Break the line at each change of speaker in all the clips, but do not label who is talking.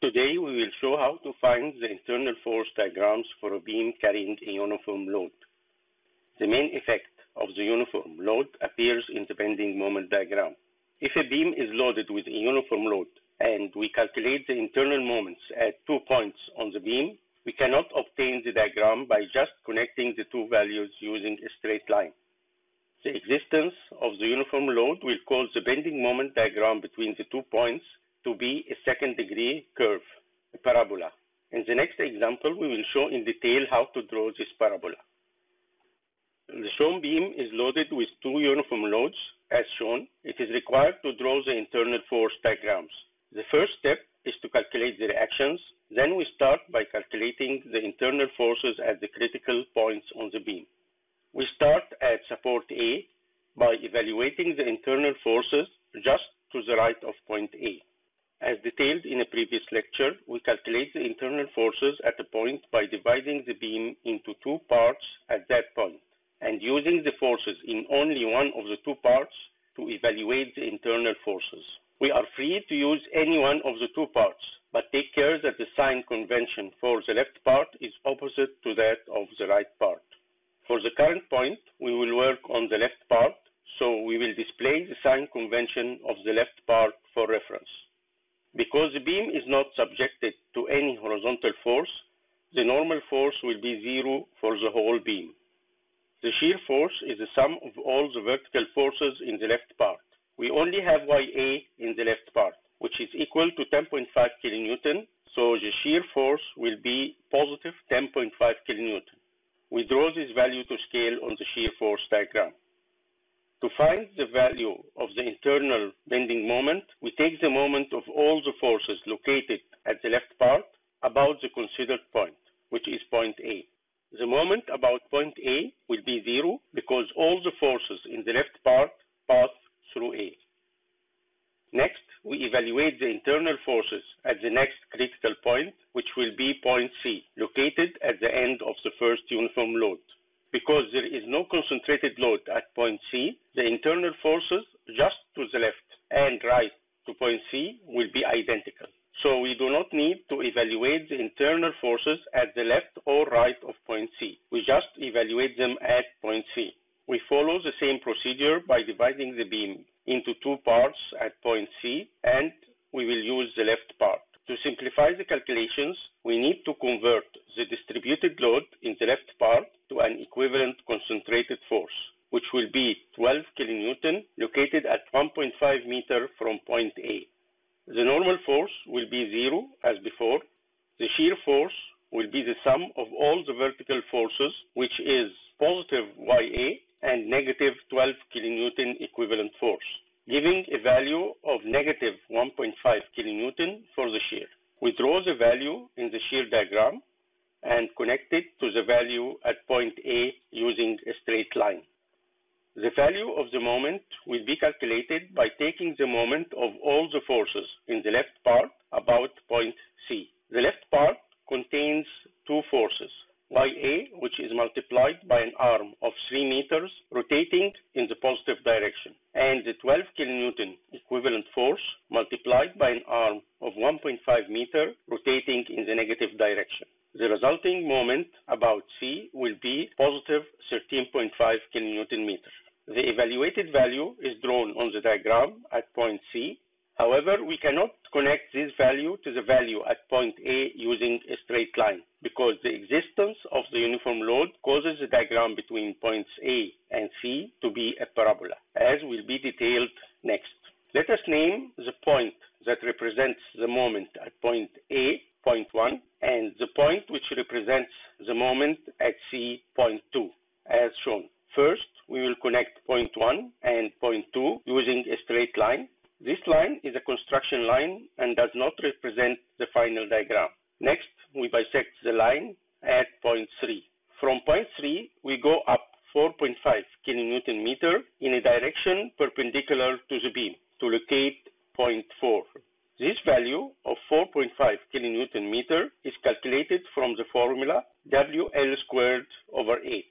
Today we will show how to find the internal force diagrams for a beam carrying a uniform load. The main effect of the uniform load appears in the bending moment diagram. If a beam is loaded with a uniform load and we calculate the internal moments at two points on the beam, we cannot obtain the diagram by just connecting the two values using a straight line. The existence of the uniform load will cause the bending moment diagram between the two points to be a second degree curve, a parabola. In the next example, we will show in detail how to draw this parabola. The shown beam is loaded with two uniform loads. As shown, it is required to draw the internal force diagrams. The first step is to calculate the reactions. Then we start by calculating the internal forces at the critical points on the beam. We start at support A by evaluating the internal forces just to the right of point A. As detailed in a previous lecture, we calculate the internal forces at a point by dividing the beam into two parts at that point and using the forces in only one of the two parts to evaluate the internal forces. We are free to use any one of the two parts, but take care that the sign convention for the left part is opposite to that of the right part. For the current point, we will work on the left part, so we will display the sign convention of the left part for reference. Because the beam is not subjected to any horizontal force, the normal force will be zero for the whole beam. The shear force is the sum of all the vertical forces in the left part. We only have YA in the left part, which is equal to 10.5 kilonewton, so the shear force will be positive 10.5 kilonewton. We draw this value to scale on the shear force diagram. To find the value of the internal bending moment, we take the moment of all the forces located at the left part about the considered point, which is point A. The moment about point A will be zero because all the forces in the left part pass through A. Next, we evaluate the internal forces at the next critical point, which will be point C, located at the end of the first uniform load. Because there is no concentrated load at point C, the internal forces just to the left and right to point C will be identical. So we do not need to evaluate the internal forces at the left or right of point C. We just evaluate them at point C. We follow the same procedure by dividing the beam into two parts at point C and we will use the left part. To simplify the calculations, we need to convert the distributed load in the left part to an equivalent concentrated force, which will be 12 kilonewton located at 1.5 meter from point A. The normal force will be zero as before. The shear force will be the sum of all the vertical forces, which is positive YA and negative 12 kilonewton equivalent force giving a value of negative 1.5 kilonewton for the shear. We draw the value in the shear diagram and connect it to the value at point A using a straight line. The value of the moment will be calculated by taking the moment of all the forces in the left part about point C. The left part contains two forces, YA, which is multiplied by an arm of 3 meters rotating in the positive direction, and the 12 kilonewton equivalent force multiplied by an arm 1.5 meter rotating in the negative direction. The resulting moment about C will be positive 13.5 kilonewton meter. The evaluated value is drawn on the diagram at point C However, we cannot connect this value to the value at point A using a straight line because the existence of the uniform load causes the diagram between points A and C to be a parabola, as will be detailed next. Let us name the point represents the moment at point A, point 1, and the point which represents the moment at C, point 2, as shown. First, we will connect point 1 and point 2 using a straight line this line is a construction line and does not represent the final diagram. Next, we bisect the line at point 3. From point 3, we go up 4.5 kilonewton meter in a direction perpendicular to the beam to locate point 4. This value of 4.5 kilonewton meter is calculated from the formula WL squared over 8,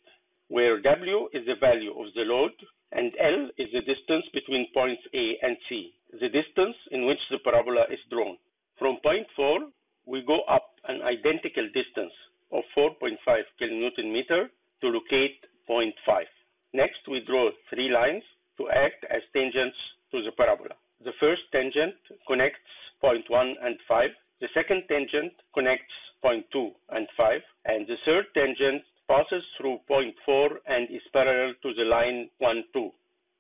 where W is the value of the load and L is the distance between points A and C, the distance in which the parabola is drawn. From point 4, we go up an identical distance of 4.5 kilonewton meter to locate point 5. Next, we draw three lines to act as tangents to the parabola. The first tangent connects point 1 and 5. The second tangent connects point 2 and 5. And the third tangent passes through point 4 and is parallel to the line 1, 2.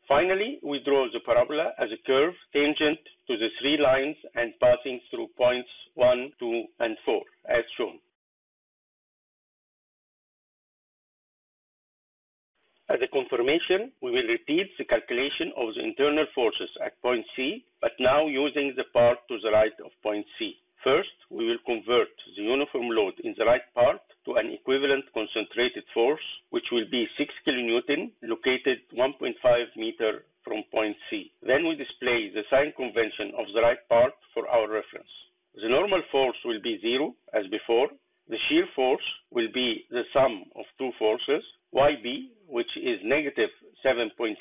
Finally, we draw the parabola as a curve tangent to the three lines and passing through points 1, 2, and 4, as shown. As a confirmation, we will repeat the calculation of the internal forces at point C, but now using the part to the right of point C. First, we will convert the uniform load in the right part to an equivalent concentrated force, which will be 6 kilonewton, located 1.5 meter from point C. Then we display the sign convention of the right part for our reference. The normal force will be zero, as before. The shear force will be the sum of two forces, YB, which is negative 7.5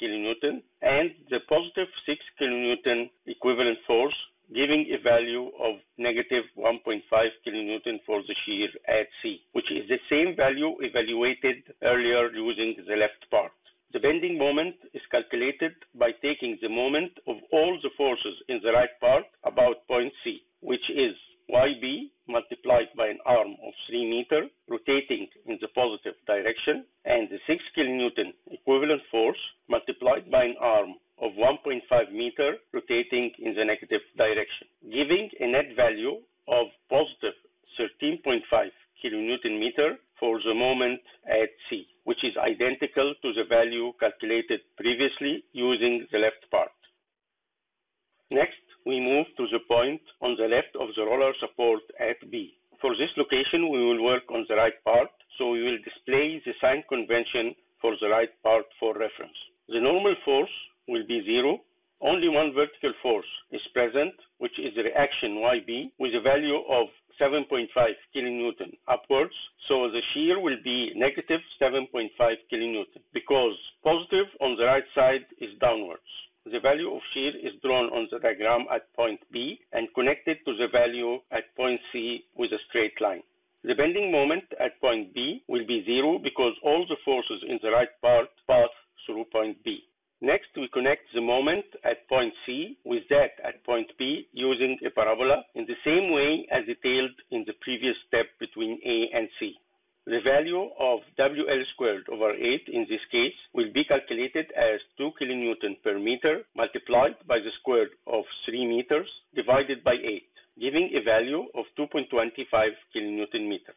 kilonewton, and the positive 6 kilonewton equivalent force, giving a value of negative 1.5 kilonewton for the shear at C, which is the same value evaluated earlier using the left part. The bending moment is calculated by taking the moment of all the forces in the right part about point C, which is YB multiplied by an arm of 3 meter rotating in the positive direction and the 6 kilonewton equivalent force multiplied by an arm of 1.5 meter rotating in the negative direction, giving a net value of positive 13.5 kilonewton meter for the moment at C, which is identical to the value calculated previously using the left part. Next, we move to the point on the left of the roller support at B. For this location, we will work on the right part, so we will display the sign convention for the right part for reference. The normal force will be zero. Only one vertical force is present, which is the reaction YB, with a value of 7.5 kilonewton upwards. So the shear will be negative 7.5 kilonewton because positive on the right side is downwards. The value of shear is drawn on the diagram at point B and connected to the value at point C with a straight line. The bending moment at point B will be zero because all the forces in the right part pass through point B. Next, we connect the moment at point C with that at point B using a parabola in the same way as detailed in the previous step between A and C. The value of WL squared over 8 in this case will be calculated as 2 kilonewton per meter multiplied by the square of 3 meters divided by 8, giving a value of 2.25 kilonewton meter.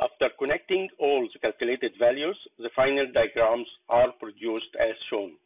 After connecting all the calculated values, the final diagrams are produced as shown.